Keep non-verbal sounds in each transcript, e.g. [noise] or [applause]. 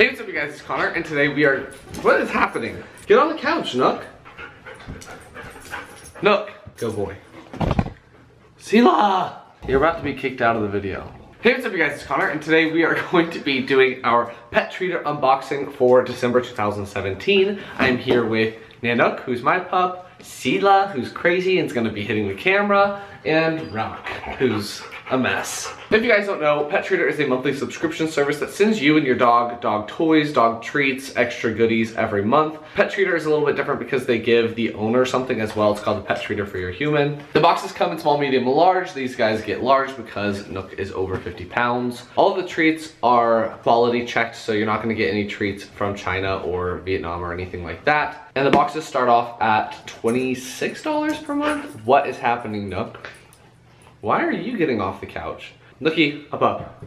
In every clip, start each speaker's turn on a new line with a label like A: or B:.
A: Hey, what's up you guys, it's Connor, and today we are, what is happening? Get on the couch, Nook. Nook, go boy. Sila! You're about to be kicked out of the video. Hey, what's up you guys, it's Connor, and today we are [laughs] going to be doing our pet treater unboxing for December 2017. I'm here with Nanook, who's my pup, Sila, who's crazy and is gonna be hitting the camera, and Rock, who's a mess. If you guys don't know, Pet Treater is a monthly subscription service that sends you and your dog dog toys, dog treats, extra goodies every month. Pet Treater is a little bit different because they give the owner something as well. It's called the Pet Treater for your human. The boxes come in small, medium, large. These guys get large because Nook is over 50 pounds. All the treats are quality checked, so you're not gonna get any treats from China or Vietnam or anything like that. And the boxes start off at $26 per month. What is happening, Nook? Why are you getting off the couch? Nookie, up up.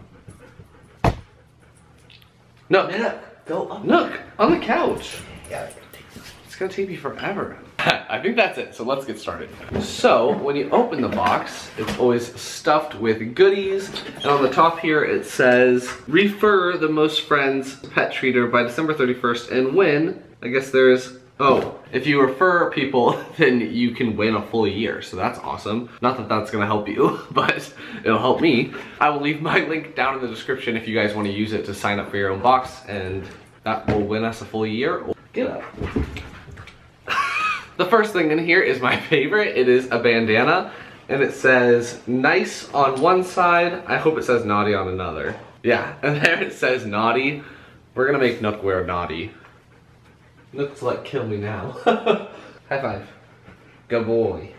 A: Nook.
B: Nook, go up.
A: Nook, on the couch.
B: Yeah.
A: It's gonna take me forever. [laughs] I think that's it, so let's get started. So, when you open the box, it's always stuffed with goodies, and on the top here it says, refer the most friends pet treater by December 31st, and win, I guess there's Oh, if you refer people, [laughs] then you can win a full year. So that's awesome. Not that that's gonna help you, [laughs] but it'll help me. I will leave my link down in the description if you guys wanna use it to sign up for your own box and that will win us a full year. Get up. [laughs] the first thing in here is my favorite. It is a bandana and it says nice on one side. I hope it says naughty on another. Yeah, and there it says naughty. We're gonna make Nook wear naughty. Looks like kill me now. [laughs] High five. Good boy.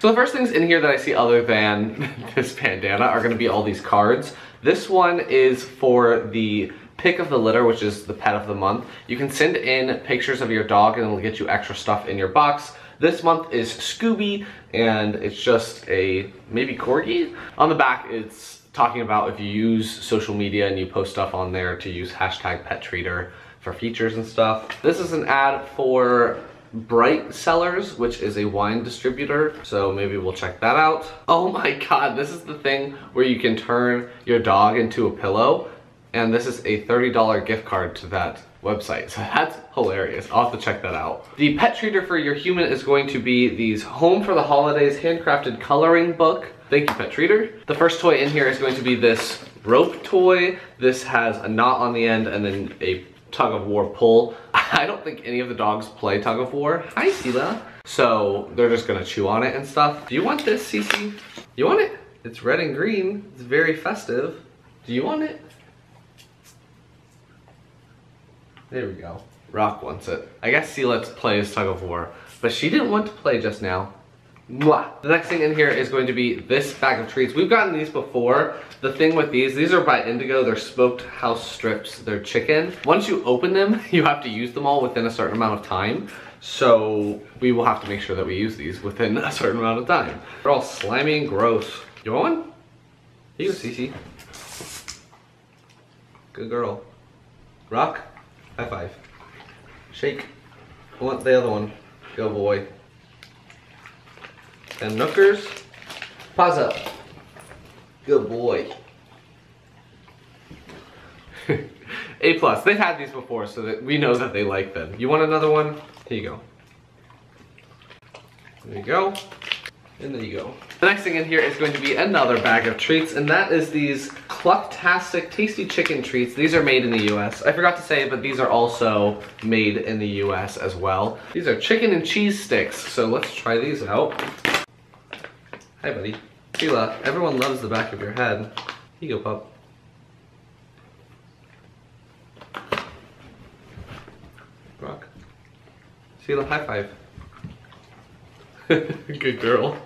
A: So the first things in here that I see other than [laughs] this bandana are gonna be all these cards. This one is for the pick of the litter, which is the pet of the month. You can send in pictures of your dog and it'll get you extra stuff in your box. This month is Scooby and it's just a maybe corgi. On the back it's talking about if you use social media and you post stuff on there to use hashtag pet treater for features and stuff. This is an ad for Bright Cellars, which is a wine distributor. So maybe we'll check that out. [laughs] Oh my God, this is the thing where you can turn your dog into a pillow. And this is a $30 gift card to that website. So [laughs] that's hilarious. I'll have to check that out. The pet treater for your human is going to be these Home for the Holidays handcrafted coloring book. Thank you, pet treater. The first toy in here is going to be this rope toy. This has a knot on the end and then a tug of war pull. [laughs] I don't think any of the dogs play tug of war. Hi, Sila. So they're just gonna chew on it and stuff. Do you want this, Cece? You want it? It's red and green. It's very festive. Do you want it? There we go. Rock wants it. I guess Sila plays tug of war, but she didn't want to play just now. Mwah. The next thing in here is going to be this bag of treats. We've gotten these before. The thing with these, these are by Indigo. They're smoked house strips. They're chicken. Once you open them, [laughs] you have to use them all within a certain amount of time. So we will have to make sure that we use these within [laughs] a certain amount of time. They're all slimy and gross. You want one? Here you go, Cece. Good girl. Rock. High five. Shake. I want the other one. Go boy and Nookers. Pause up. Good boy. [laughs] A plus. They've had these before, so that we know that they like them. You want another one? Here you go. There you go. And there you go. The next thing in here is going to be another bag of treats, and that is these Clucktastic Tasty Chicken Treats. These are made in the US. I forgot to say, but these are also made in the US as well. These are chicken and cheese sticks, so let's try these out. Hi, buddy. Sila, everyone loves the back of your head. Here you go, pup. Rock. Sila, high five. [laughs] Good girl.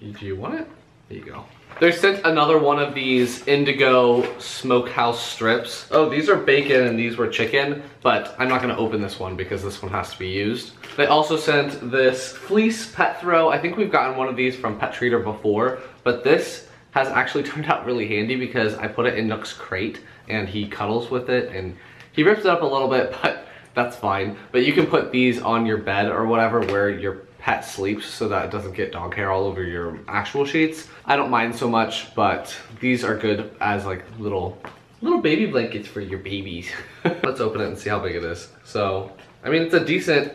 A: Do you want it? There you go. They sent another one of these indigo smokehouse strips. Oh, these are bacon and these were chicken, but I'm not gonna open this one because this one has to be used. They also sent this fleece pet throw. I think we've gotten one of these from Pet Treater before, but this has actually [laughs] turned out really handy because I put it in Nook's crate and he cuddles with it and he rips it up a little bit, [laughs] but that's fine. But you can put these on your bed or whatever where your pet sleeps so that it doesn't get dog hair all over your actual sheets. I don't mind so much, but these are good as like little little baby blankets for your babies. [laughs] Let's open it and see how big it is. So, I mean, it's a decent,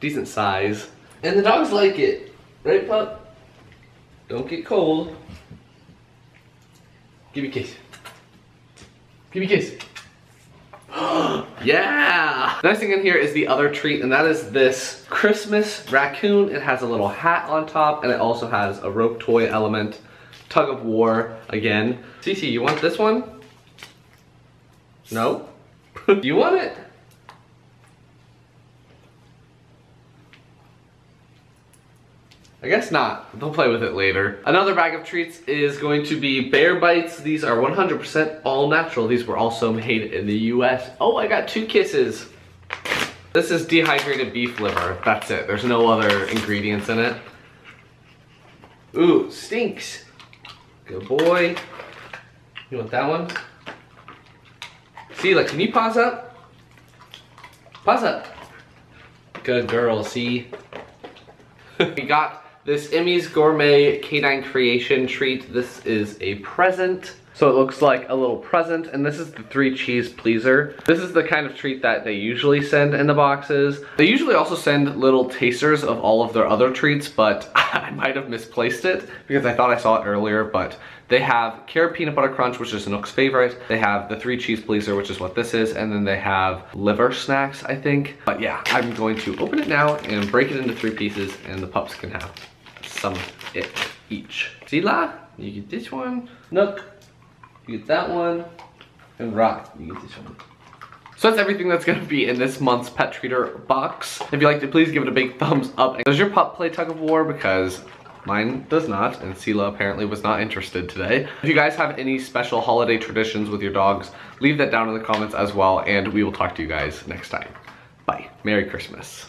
A: decent size. And the dogs like it, right pup? Don't get cold. Give me a kiss. Give me a kiss. [gasps] yeah! Nice thing in here is the other treat, and that is this Christmas raccoon. It has a little hat on top, and it also has a rope toy element. Tug of war, again. Cece, you want this one? No? [laughs] you want it? I guess not. They'll play with it later. Another bag of treats is going to be Bear Bites. These are 100% all natural. These were also made in the US. Oh, I got two kisses. This is dehydrated beef liver. That's it. There's no other ingredients in it. Ooh, stinks. Good boy. You want that one? See, like, can you pause up? Pause up. Good girl, see? [laughs] we got this Emmy's Gourmet Canine Creation treat. This is a present. So it looks like a little present, and this is the three cheese pleaser. This is the kind of treat that they usually send in the boxes. They usually also send little tasters of all of their other treats, but [laughs] I might have misplaced it because I thought I saw it earlier, but they have carrot peanut butter crunch, which is Nook's favorite. They have the three cheese pleaser, which is what this is, and then they have liver snacks, I think. But yeah, I'm going to open it now and break it into three pieces, and the pups can have some it each. Sila, you get this one. Nook, you get that one. And Rock, you get this one. So that's everything that's gonna be in this month's Pet Treater box. If you liked it, please give it a big thumbs up. Does your pup play tug of war? Because Mine does not, and Sila apparently was not interested today. If you guys have any special holiday traditions with your dogs, leave that down in the comments as well, and we will talk to you guys next time. Bye. Merry Christmas.